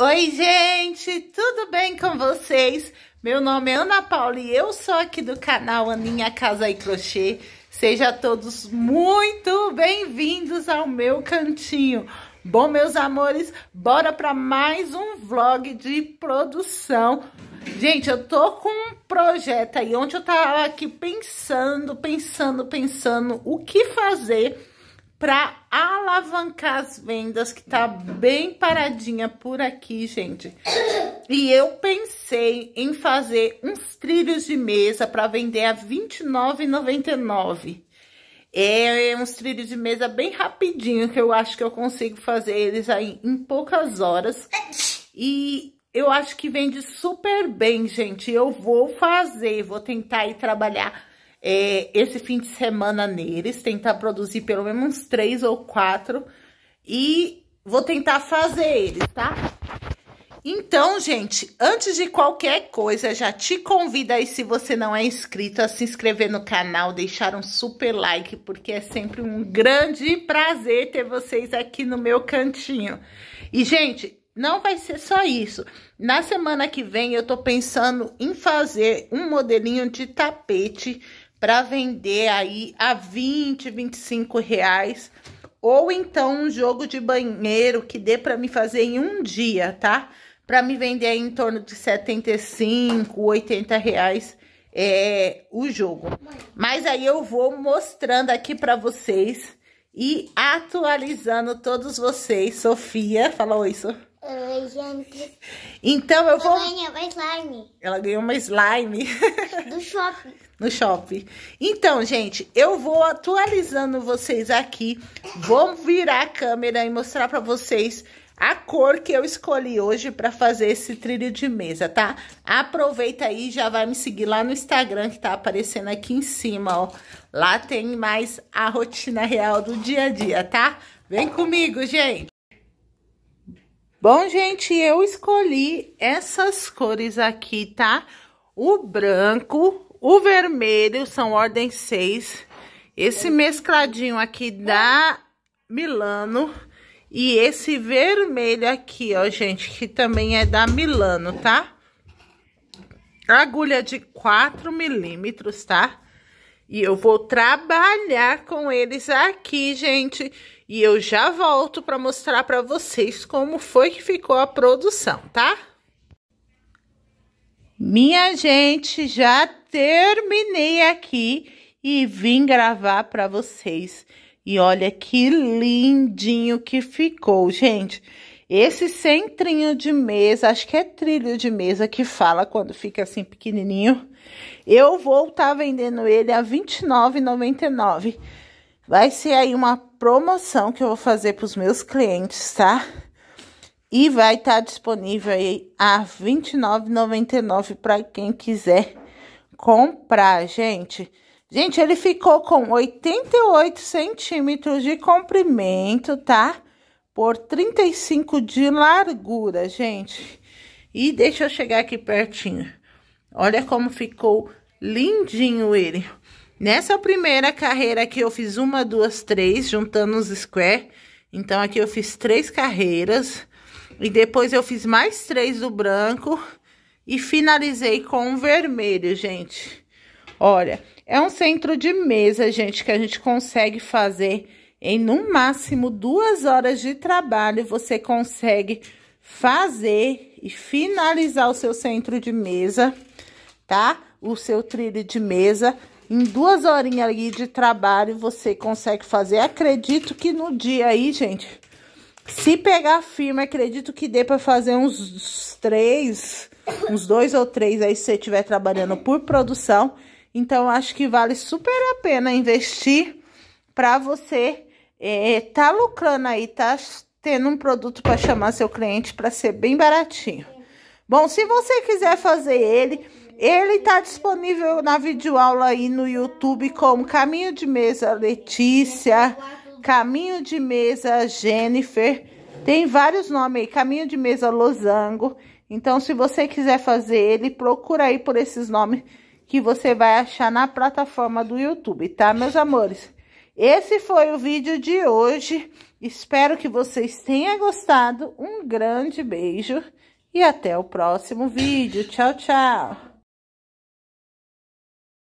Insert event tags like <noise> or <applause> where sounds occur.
Oi, gente, tudo bem com vocês? Meu nome é Ana Paula e eu sou aqui do canal Aninha Casa e Crochê. Sejam todos muito bem-vindos ao meu cantinho. Bom, meus amores, bora para mais um vlog de produção. Gente, eu tô com um projeto aí, onde eu tava aqui pensando, pensando, pensando o que fazer para alavancar as vendas, que tá bem paradinha por aqui, gente. E eu pensei em fazer uns trilhos de mesa para vender a R$29,99. É uns trilhos de mesa bem rapidinho, que eu acho que eu consigo fazer eles aí em poucas horas. E eu acho que vende super bem, gente. Eu vou fazer, vou tentar ir trabalhar é, esse fim de semana neles, tentar produzir pelo menos três ou quatro e vou tentar fazer eles, tá? Então, gente, antes de qualquer coisa, já te convido aí, se você não é inscrito, a se inscrever no canal, deixar um super like, porque é sempre um grande prazer ter vocês aqui no meu cantinho. E, gente, não vai ser só isso. Na semana que vem, eu tô pensando em fazer um modelinho de tapete para vender aí a 20, 25 reais. Ou então um jogo de banheiro que dê para me fazer em um dia, tá? Para me vender em torno de 75, 80 reais é, o jogo. Mas aí eu vou mostrando aqui para vocês e atualizando todos vocês. Sofia, fala oi, Sofia. Oi, gente. Então eu vou. Ela ganhou uma slime. Ela ganhou uma slime. Do shopping. <laughs> no shopping. Então, gente, eu vou atualizando vocês aqui. Vou virar a câmera e mostrar para vocês a cor que eu escolhi hoje para fazer esse trilho de mesa, tá? Aproveita aí, já vai me seguir lá no Instagram que tá aparecendo aqui em cima, ó. Lá tem mais a rotina real do dia a dia, tá? Vem comigo, gente! Bom, gente, eu escolhi essas cores aqui, tá? O branco, o vermelho, são ordem 6. Esse mescladinho aqui da Milano. E esse vermelho aqui, ó, gente, que também é da Milano, tá? Agulha de 4 milímetros, tá? E eu vou trabalhar com eles aqui, gente. E eu já volto para mostrar para vocês como foi que ficou a produção, tá? Minha gente, já terminei aqui e vim gravar para vocês. E olha que lindinho que ficou, gente. Esse centrinho de mesa, acho que é trilho de mesa que fala quando fica assim pequenininho. Eu vou estar tá vendendo ele a R$29,99. Vai ser aí uma promoção que eu vou fazer para os meus clientes, tá? E vai estar tá disponível aí a R$29,99 para quem quiser comprar, gente. Gente, ele ficou com 88 centímetros de comprimento, tá? Por 35 de largura, gente. E deixa eu chegar aqui pertinho. Olha como ficou lindinho ele. Nessa primeira carreira aqui eu fiz uma, duas, três, juntando os square. Então, aqui eu fiz três carreiras. E depois eu fiz mais três do branco. E finalizei com o vermelho, gente. Olha, é um centro de mesa, gente, que a gente consegue fazer em no máximo duas horas de trabalho. Você consegue fazer e finalizar o seu centro de mesa, tá? O seu trilho de mesa em duas horinhas ali de trabalho você consegue fazer. Acredito que no dia aí, gente, se pegar firme, acredito que dê para fazer uns três, uns dois ou três aí se você estiver trabalhando por produção. Então, acho que vale super a pena investir para você é, tá lucrando aí, tá tendo um produto para chamar seu cliente para ser bem baratinho. Bom, se você quiser fazer ele ele está disponível na videoaula aí no YouTube como Caminho de Mesa Letícia, Caminho de Mesa Jennifer. Tem vários nomes aí, Caminho de Mesa Losango. Então, se você quiser fazer ele, procura aí por esses nomes que você vai achar na plataforma do YouTube, tá, meus amores? Esse foi o vídeo de hoje. Espero que vocês tenham gostado. Um grande beijo e até o próximo vídeo. Tchau, tchau.